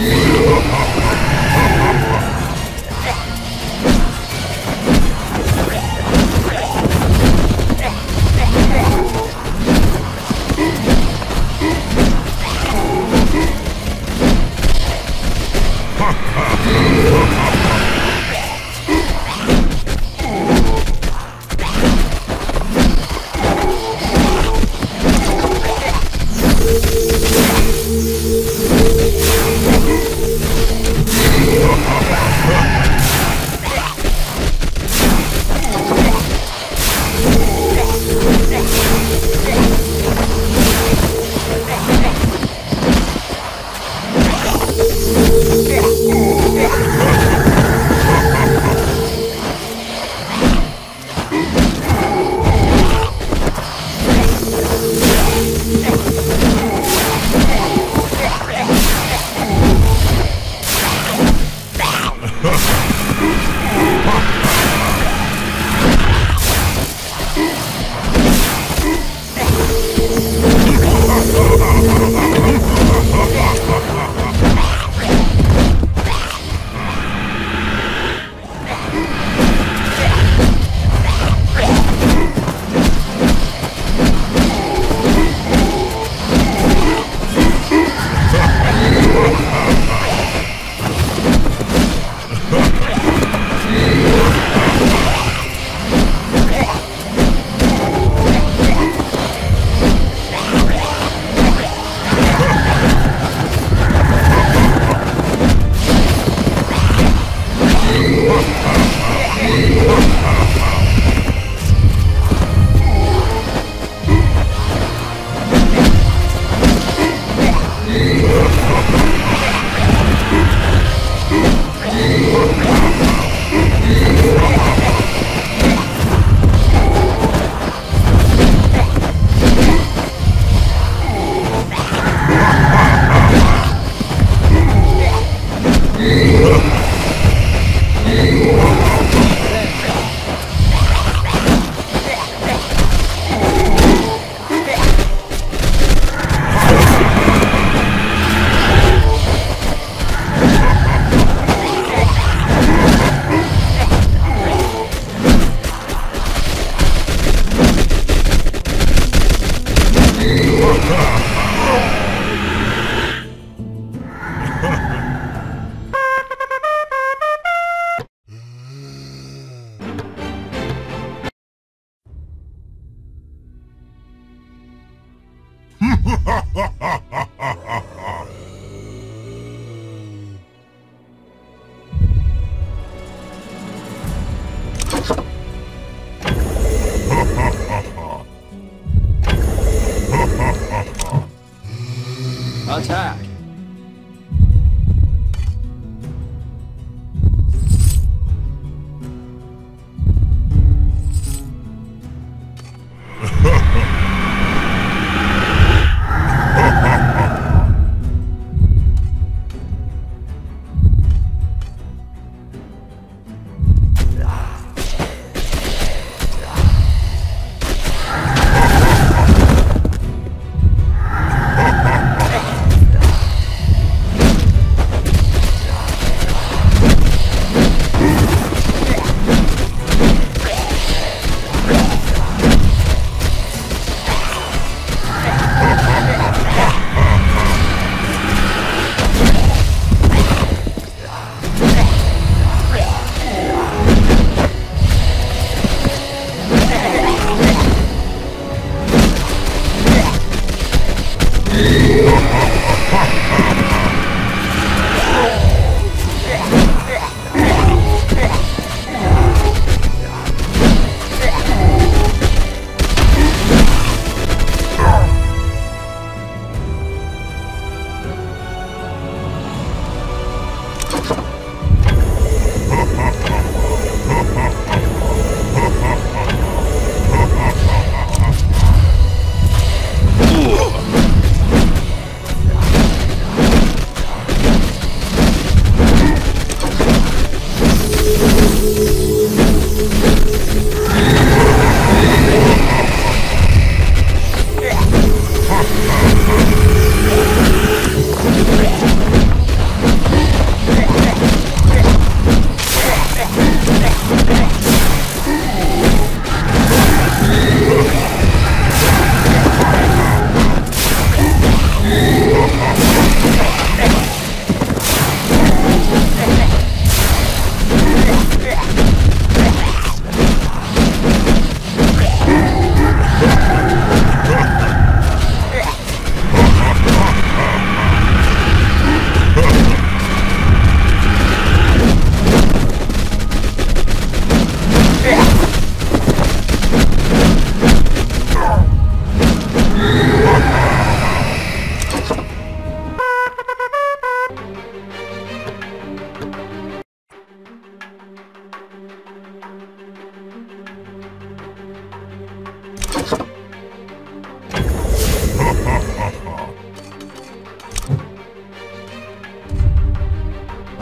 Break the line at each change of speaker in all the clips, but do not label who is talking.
Yeah.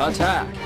Attack!